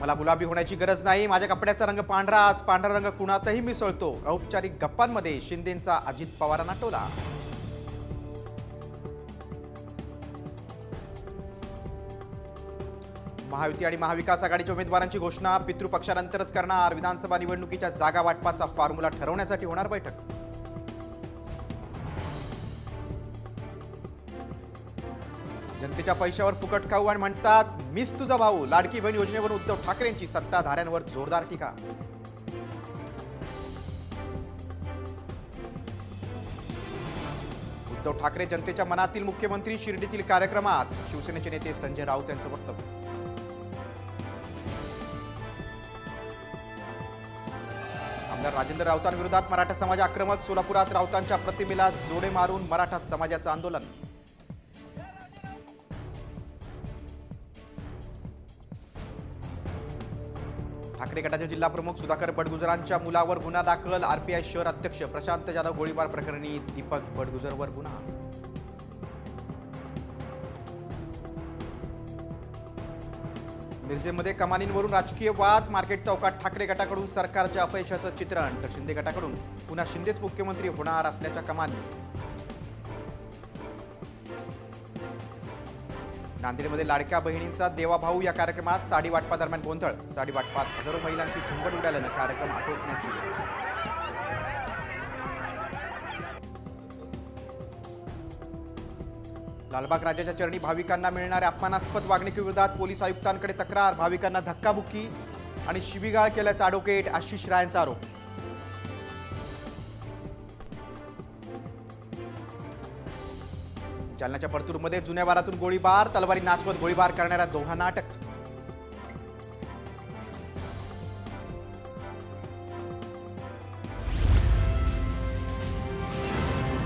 मला गुलाबी होण्याची गरज नाही. माझ्या कपड्याचा रंग पांढरा आज पांढरा रंग कुणातही मिसळतो. औपचारिक गप्पांमध्ये शिंदेंचा अजित पवारांना टोला. महायुती आणि महाविकास आघाडीच्या उमेदवारांची घोषणा पितृपक्षानंतरच करणार विधानसभा निवडणुकीच्या जागा वाटपाचा फॉर्म्युला ठरवण्यासाठी होणार बैठक. जनतेच्या पैशावर फुकट खाऊ आणि म्हणतात मीच तुझा भाऊ. लाडकी बहीण योजनेवर उद्धव ठाकरेंची सत्ताधाऱ्यांवर जोरदार टीका. उद्धव ठाकरे जनतेच्या मनातील मुख्यमंत्री शिर्डीतील कार्यक्रमात. शिवसेनेचे नेते संजय राऊत यांचं वक्तव्य. आमदार राजेंद्र राऊतांविरोधात मराठा समाज आक्रमक सोलापुरात राऊतांच्या प्रतिमेला जोडे मारून मराठा समाजाचं आंदोलन. ठाकरे गटाचे जिल्हा प्रमुख सुधाकर बडगुजरांच्या मुलावर गुन्हा दाखल. आरपीआय शहर अध्यक्ष प्रशांत जाधव गोळीबार प्रकरणी दीपक बडगुजरवर गुन्हा. मिरजेमध्ये कमानींवरून राजकीय वाद. मार्केट चौकात ठाकरे गटाकडून सरकारच्या अपयशाचं चित्रण. तर शिंदे गटाकडून पुन्हा शिंदेच मुख्यमंत्री होणार असल्याच्या कमानी. नांदेडमध्ये लाडक्या बहिणींचा देवाभाऊ या कार्यक्रमात साडी वाटपादरम्यान गोंधळ. साडी वाटपात हजारो महिलांची झुंबड उडाल्यानं कार्यक्रम आटोपण्याची वेळ. लालबाग राजाच्या चरणी भाविकांना मिळणाऱ्या अपमानास्पद वागणुकीविरोधात पोलीस आयुक्तांकडे तक्रार. भाविकांना धक्काबुक्की आणि शिबिगाळ केल्याचा अॅडव्होकेट आशिष रायांचा आरोप. जालन्याच्या परतूरमध्ये जुन्या वारातून गोळीबार तलवारी नाचवत गोळीबार करणाऱ्या दोघांना अटक.